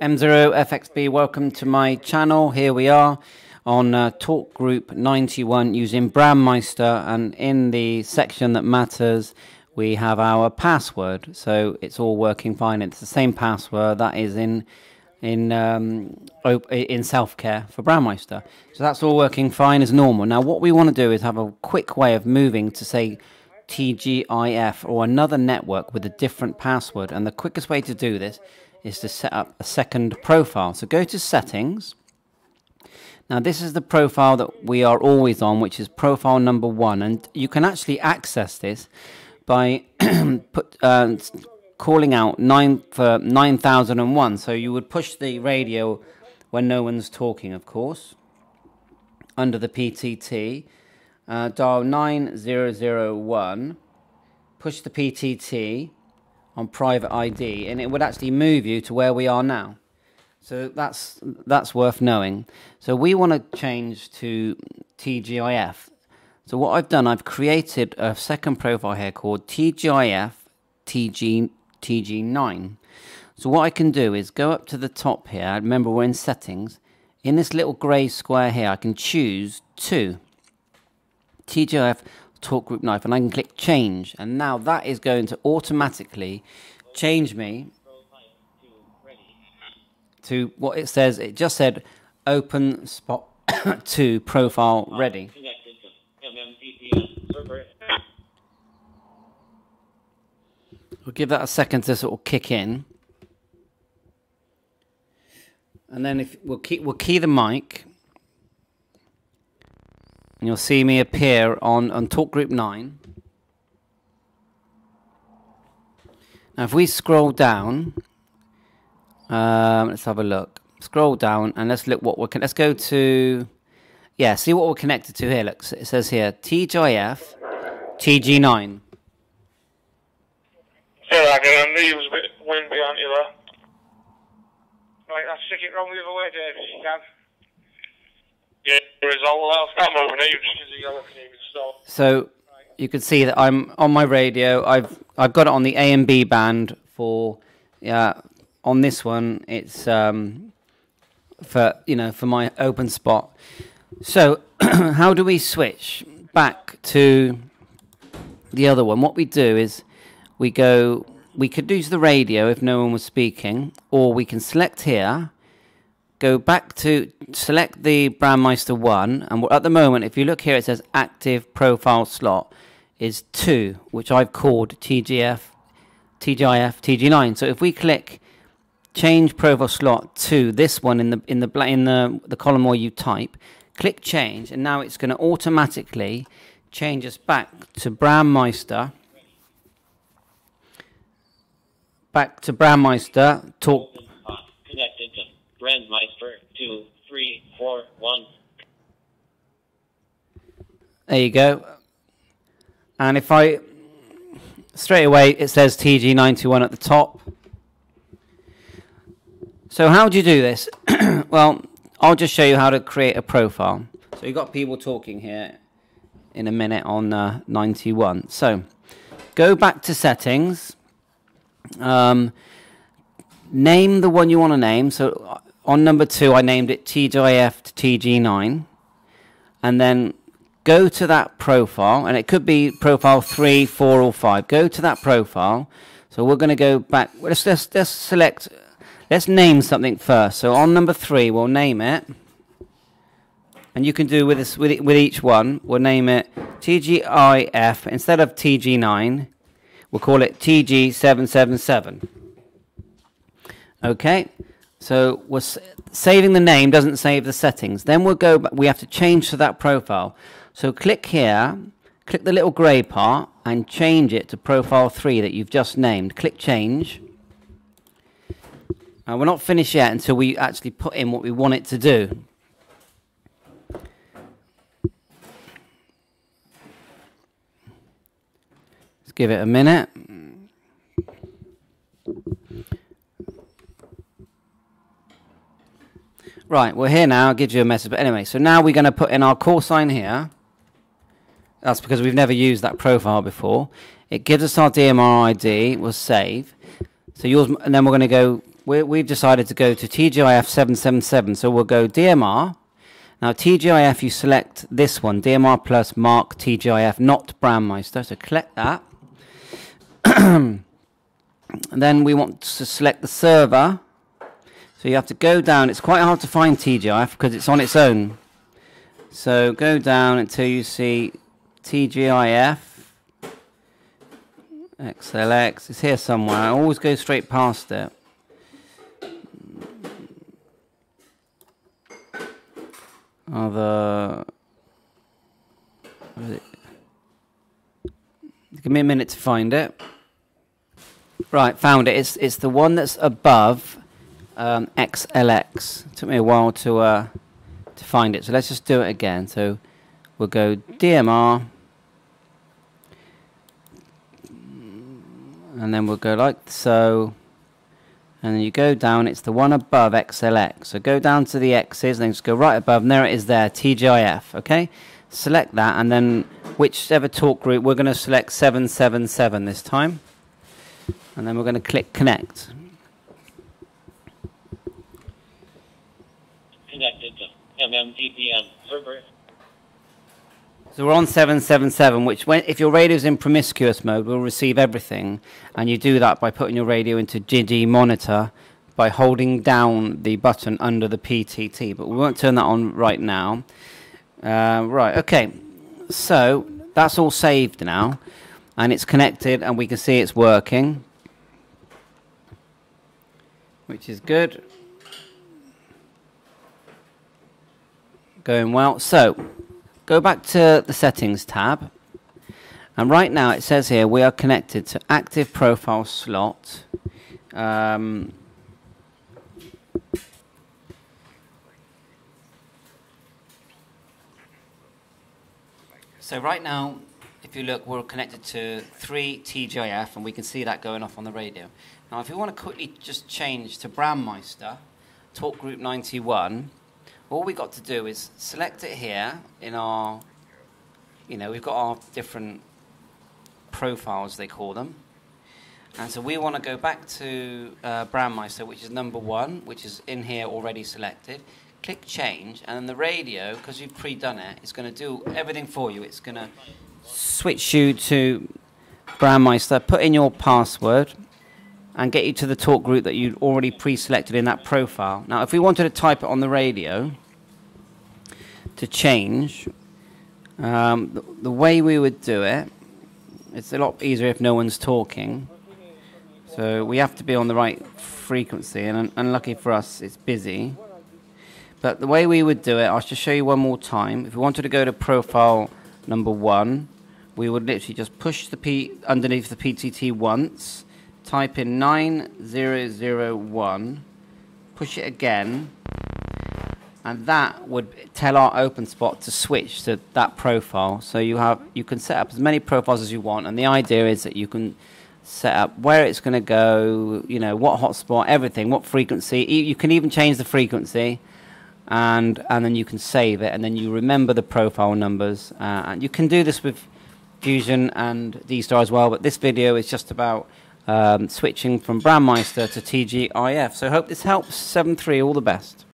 M0FXB, welcome to my channel. Here we are on uh, Talk Group 91 using Brandmeister, and in the section that matters, we have our password. So it's all working fine. It's the same password that is in in um, in self-care for Brandmeister. So that's all working fine as normal. Now what we want to do is have a quick way of moving to say TGIF or another network with a different password. And the quickest way to do this is to set up a second profile. So go to settings. Now this is the profile that we are always on, which is profile number one. And you can actually access this by put, uh, calling out nine for 9001. So you would push the radio when no one's talking, of course, under the PTT. Uh, dial 9001, push the PTT, on private ID, and it would actually move you to where we are now. So that's that's worth knowing. So we want to change to TGIF. So what I've done, I've created a second profile here called TGIF TG TG9. So what I can do is go up to the top here. Remember we're in settings. In this little grey square here, I can choose two. TGIF talk group knife and I can click change. And now that is going to automatically change me to what it says. It just said openSPOT to profile ready. We'll give that a second to sort of kick in. And then if we'll keep we'll key the mic and you'll see me appear on, on Talk Group 9. Now, if we scroll down, um, let's have a look. Scroll down and let's look what we're. Let's go to, yeah, see what we're connected to here. Look, it says here TGIF TG9. Yeah, I can leave a bit wind behind you there. Right, I'll stick it wrong the other way, Dave, if you can. So you can see that I'm on my radio. I've I've got it on the A and B band for yeah. On this one, it's um, for you know for my openSPOT. So how do we switch back to the other one? What we do is we go. We could use the radio if no one was speaking, or we can select here go back to select the Brandmeister 1 and at the moment if you look here it says active profile slot is 2 which I've called TGF TGIF TG9 so if we click change profile slot to this one in the in the in the the column where you type click change and now it's going to automatically change us back to Brandmeister back to Brandmeister talk Brandmeister, two, three, four, one. There you go. And if I, straight away, it says TG91 at the top. So how do you do this? well, I'll just show you how to create a profile. So you've got people talking here in a minute on uh, 91. So go back to settings. Um, name the one you want to name. So on number two, I named it TGIF to TG9. And then go to that profile, and it could be profile three, four, or five. Go to that profile. So we're going to go back. Let's, let's, let's select, let's name something first. So on number three, we'll name it. And you can do with this with, with each one. We'll name it TGIF instead of TG9. We'll call it TG777. Okay. So we're saving the name doesn't save the settings. Then we'll go, we have to change to that profile. So click here, click the little grey part and change it to profile 3 that you've just named. Click change. Now we're not finished yet until we actually put in what we want it to do. Let's give it a minute. Right, we're here now. I'll give you a message. But anyway, so now we're going to put in our call sign here. That's because we've never used that profile before. It gives us our DMR ID. We'll save. So yours, and then we're going to go we we've decided to go to TGIF 777. So we'll go DMR. Now TGIF, you select this one, DMR plus Mark TGIF, not Brandmeister. So collect that. and then we want to select the server. So you have to go down. It's quite hard to find TGIF because it's on its own. So go down until you see TGIF. XLX. It's here somewhere. I always go straight past it. Other. Give me a minute to find it. Right, found it. It's it's the one that's above um, XLX. It took me a while to uh, to find it, so let's just do it again. So we'll go DMR, and then we'll go like so, and then you go down. It's the one above XLX. So go down to the X's, and then just go right above, and there it is. There TGIF. Okay, select that, and then whichever talk group we're going to select 777 this time, and then we're going to click connect. So we're on 777, which when, if your radio's in promiscuous mode, will receive everything. And you do that by putting your radio into GD monitor by holding down the button under the PTT. But we won't turn that on right now. Uh, right, okay. So that's all saved now. And it's connected and we can see it's working. Which is good. Going well. So go back to the settings tab. And right now it says here we are connected to active profile slot. Um, so right now, if you look, we're connected to 3 TGIF and we can see that going off on the radio. Now if you want to quickly just change to Brandmeister, talk group 91, all we got to do is select it here in our, you know, we've got our different profiles, they call them. And so we want to go back to uh, Brandmeister, which is number one, which is in here already selected. Click change, and then the radio, because you've pre-done it, it's going to do everything for you. It's going to switch you to Brandmeister, put in your password, and get you to the talk group that you'd already pre-selected in that profile. Now, if we wanted to type it on the radio to change, um, the, the, way we would do it, it's a lot easier if no one's talking. So we have to be on the right frequency, and unlucky for us, it's busy. But the way we would do it, I'll just show you one more time. If we wanted to go to profile number one, we would literally just push the P underneath the PTT once, type in 9001, push it again, and that would tell our openSPOT to switch to that profile. So you have you can set up as many profiles as you want, and the idea is that you can set up where it's going to go, you know, what hotspot, everything, what frequency. You can even change the frequency, and and then you can save it, and then you remember the profile numbers. Uh, and you can do this with Fusion and D-Star as well. But this video is just about um, switching from Brandmeister to TGIF. So hope this helps. 7-3, all the best.